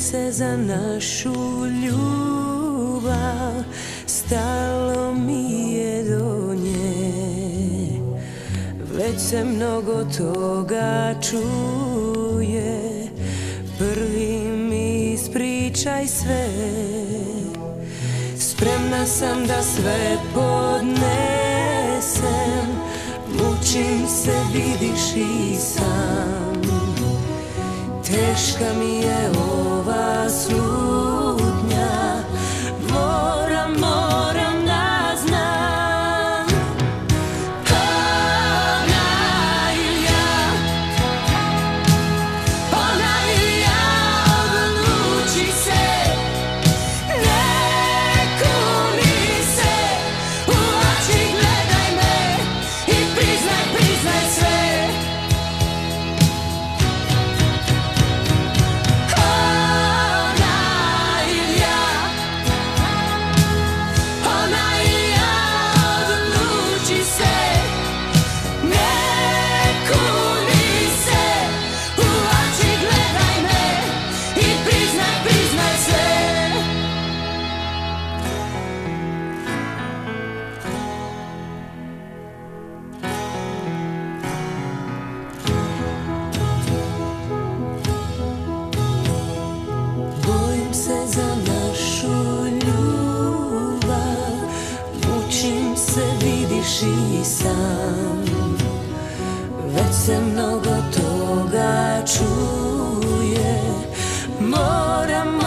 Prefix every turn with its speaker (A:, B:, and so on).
A: se za našu ljubav Stalo mi je do nje. Već se mnogo toga čuje Prvi mi ispričaj sve. Spremna sam da sve podnesem Mučim se vidiš i sam. Teška mi je ova kad se mnogo toga čuje Moram